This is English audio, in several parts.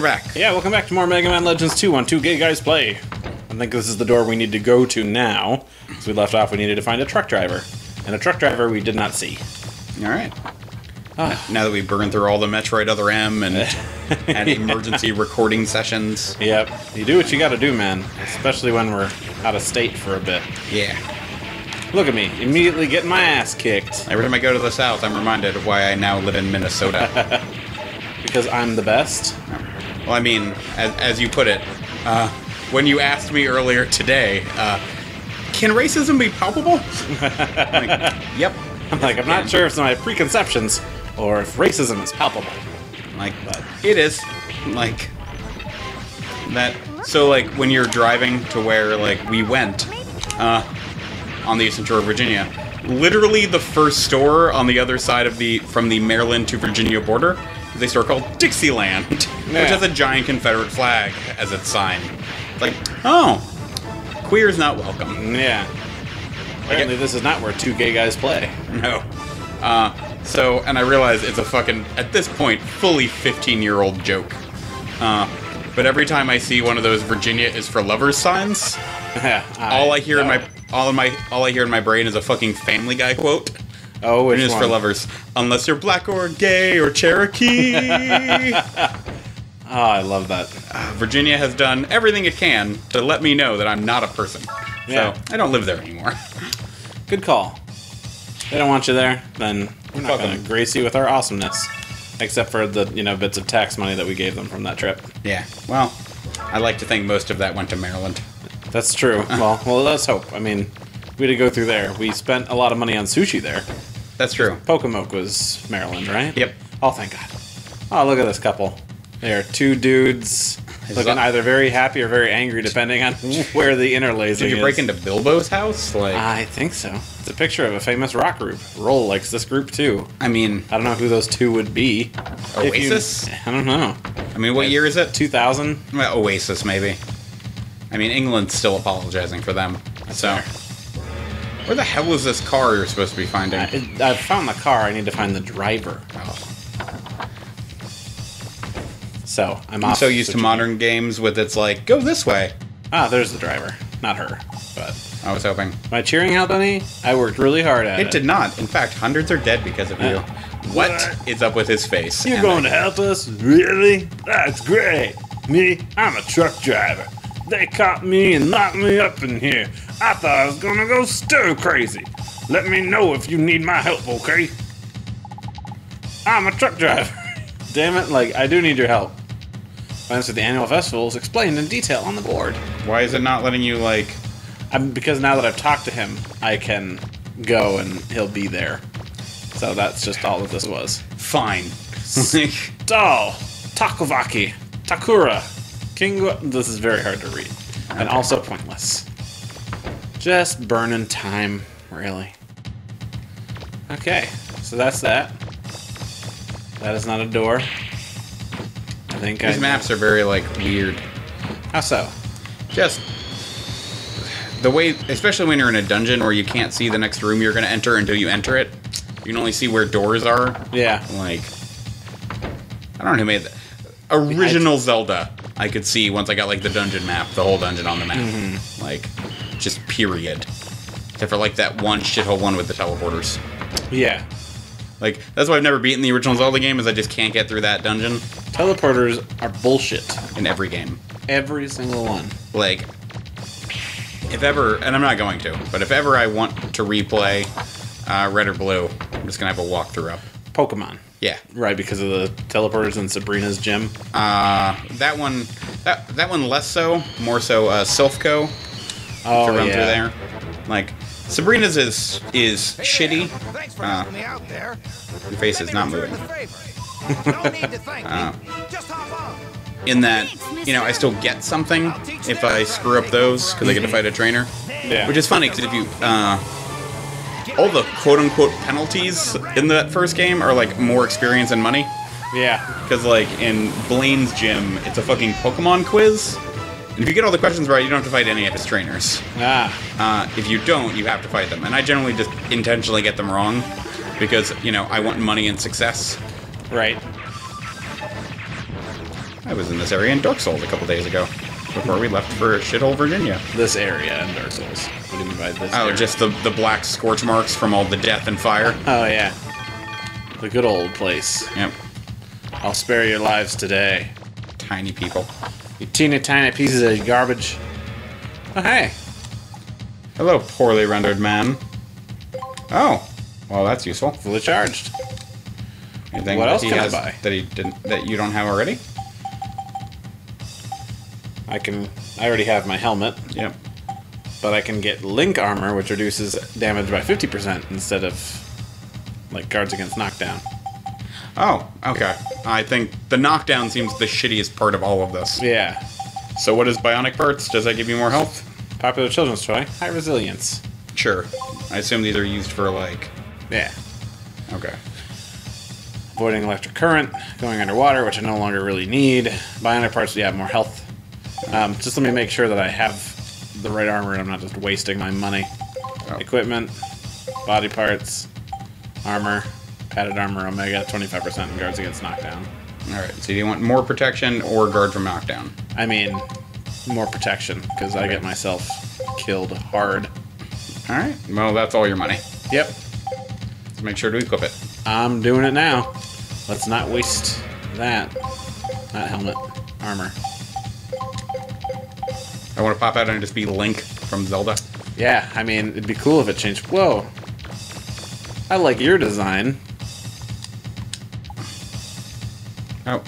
we're back. Yeah, welcome back to more Mega Man Legends 2 on 2 Gay Guys Play. I think this is the door we need to go to now. As we left off, we needed to find a truck driver. And a truck driver we did not see. All right. Ah. Now that we burned through all the Metroid Other M and had emergency recording sessions. Yep, you do what you gotta do, man. Especially when we're out of state for a bit. Yeah. Look at me, immediately getting my ass kicked. Every time I go to the South, I'm reminded of why I now live in Minnesota. Because I'm the best. Well, I mean, as, as you put it, uh, when you asked me earlier today, uh, can racism be palpable? Like, yep. I'm like, I'm not sure if it's my preconceptions or if racism is palpable. Like, it is. Like, that. So, like, when you're driving to where, like, we went, uh, on the Eastern Shore of Virginia, literally the first store on the other side of the, from the Maryland to Virginia border, is a store called Dixieland, which has a giant Confederate flag as its sign. Like, oh, queer's not welcome. Yeah. Apparently, this is not where two gay guys play. No. Uh, so, and I realize it's a fucking, at this point, fully 15 year old joke. Uh, but every time I see one of those Virginia is for lovers signs, all I hear in my all in my all I hear in my brain is a fucking Family Guy quote. Oh, which Virginia's one? for lovers, unless you're black or gay or Cherokee. Oh, I love that. Virginia has done everything it can to let me know that I'm not a person. Yeah. So I don't live there anymore. Good call. They don't want you there, then we're not going to grace you with our awesomeness. Except for the, you know, bits of tax money that we gave them from that trip. yeah. Well, I like to think most of that went to Maryland. That's true. well, well, let's hope. I mean, we had to go through there. We spent a lot of money on sushi there. That's true. Pocomoke was Maryland, right? Yep. Oh, thank God. Oh, look at this couple. They are two dudes looking either very happy or very angry, depending on where the interlacing Did you is. break into Bilbo's house? Like, I think so. It's a picture of a famous rock group. Roll likes this group too. I mean, I don't know who those two would be. If you- Oasis? I don't know. I mean, what year is it? 2000? Well, Oasis, maybe. I mean, England's still apologizing for them. so, fair. where the hell is this car you're supposed to be finding? I, I found the car. I need to find the driver. Oh. So I'm I'm so used to modern games with it's like, go this way. Ah, there's the driver. Not her. But I was hoping. my cheering help any? I worked really hard at it. It did not. In fact, hundreds are dead because of you. What What? is up with his face? You're going to help us? Really? That's great. Me? I'm a truck driver. They caught me and locked me up in here. I thought I was gonna go stir crazy. Let me know if you need my help, okay? I'm a truck driver. Damn it, like, I do need your help. Plans for the annual festival is explained in detail on the board. Why is it not letting you like? I'm, because now that I've talked to him, I can go and he'll be there. So that's just all that this was. Fine. Dal, Takovaki, Takura, King. This is very hard to read, and also pointless. Just burning time, really. Okay, so that's that. That is not a door. I think these I maps are very like weird. How so? Just the way, especially when you're in a dungeon where you can't see the next room you're going to enter until you enter it. You can only see where doors are. Yeah, Like, I don't know who made that. Original Zelda, I could see once I got like the dungeon map, the whole dungeon on the map. Mm-hmm. Like, just period. Except for like that one shithole one with the teleporters. yeah. Like, that's why I've never beaten the original Zelda game, is I just can't get through that dungeon Teleporters are bullshit. in every game. Every single one. like if ever and i'm not going to but if ever i want to replay uh, red or blue i'm just gonna have a walkthrough up Pokemon. yeah Right, because of the teleporters in Sabrina's gym. uh, that one that that one less so more so uh, Silph Co Oh, to run yeah. through there like sabrina's is is shitty for Uh, helping me out there. your face Let is not moving. No need to thank Uh. me. Just hop on. in that you know i still get something if i screw up those because i get to fight a trainer Yeah. Which is funny because if you uh, all the quote unquote penalties in that first game are like more experience and money. yeah. Because like in Blaine's gym, it's a fucking Pokemon quiz, and if you get all the questions right, you don't have to fight any of his trainers. Ah, Uh, if you don't, you have to fight them, and I generally just intentionally get them wrong because you know I want money and success. right. I was in this area in Dark Souls a couple days ago, before we left for shithole Virginia. This area in Dark Souls. What do you mean by this? Oh, area? just the, the black scorch marks from all the death and fire. Oh yeah. The good old place. Yep. I'll spare your lives today. Tiny people. You teeny tiny pieces of garbage. Oh hey. Hello, poorly rendered man. Oh, well, that's useful. Fully charged. Anything What else can I buy? that he didn't that you don't have already? I can I already have my helmet, Yep. but I can get link armor, which reduces damage by 50% instead of like guards against knockdown. Oh, okay. I think the knockdown seems the shittiest part of all of this. Yeah. So, what is bionic parts? Does that give you more health? Popular children's toy. High resilience. Sure. I assume these are used for like. Yeah. Okay. Avoiding electric current, going underwater, which I no longer really need. Bionic parts, yeah, more health. Um, just let me make sure that I have the right armor and I'm not just wasting my money. Oh. Equipment, body parts, armor, padded armor, omega, 25% guards against knockdown. All right. So, do you want more protection or guard from knockdown? I mean, more protection, because I get myself killed hard. All right. Well, that's all your money. Yep, So make sure to equip it. I'm doing it now. Let's not waste that. Not helmet, armor. I want to pop out and just be Link from Zelda. Yeah, I mean, it'd be cool if it changed. Whoa. I like your design. Oh.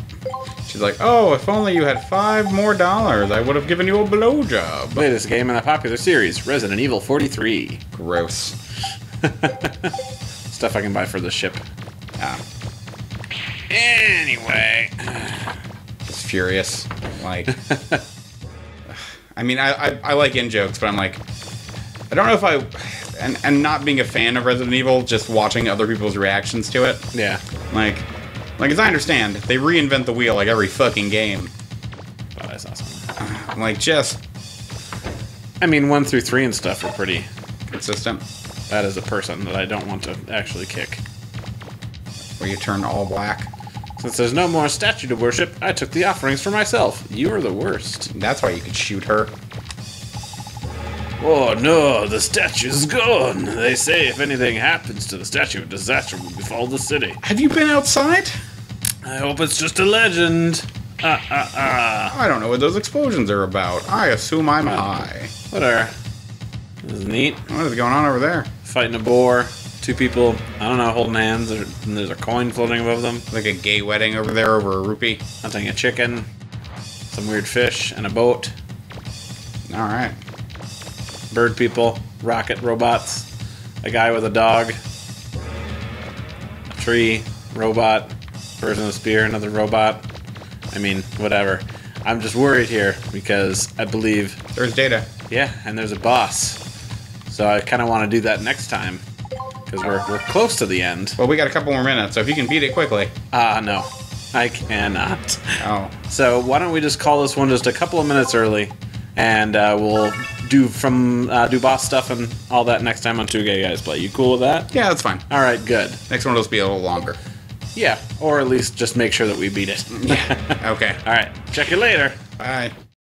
She's like, oh, if only you had five more dollars, I would have given you a blowjob. this game in a popular series, Resident Evil 43. Gross. Stuff I can buy for the ship. Ah, Anyway. It's furious. Like, I mean, I, I, I like in jokes, but I'm like, I don't know if I, and, and not being a fan of Resident Evil, just watching other people's reactions to it. Yeah. Like, like as I understand, they reinvent the wheel like every fucking game. Thought I saw like, just I mean, 1 through 3 and stuff are pretty. consistent. That is a person that I don't want to actually kick. Where you turn all black. Since there's no more statue to worship, I took the offerings for myself. You are the worst. That's why you could shoot her. Oh no, the statue's gone. They say if anything happens to the statue, a disaster will befall the city. Have you been outside? I hope it's just a legend. Ah, ah, ah. I don't know what those explosions are about. I assume I'm high. Whatever. This is neat. What is going on over there? Fighting a boar. Two people, I don't know, holding hands. And there's a coin floating above them. Like a gay wedding over there over a rupee. Hunting a chicken. Some weird fish and a boat. All right. Bird people. Rocket robots. A guy with a dog. A tree. Robot. Person with a spear. Another robot. I mean, whatever. I'm just worried here because I believe There's data. Yeah, and there's a boss. So I kind of want to do that next time. Because we're, we're close to the end. Well, we got a couple more minutes, so if you can beat it quickly. Ah, no. I cannot. Oh. So why don't we just call this one just a couple of minutes early, and uh, we'll do from uh, do boss stuff and all that next time on Two Gay Guys Play. You cool with that? Yeah, that's fine. All right, good. Next one will just be a little longer. Yeah, or at least just make sure that we beat it. Okay. all right, check you later. Bye.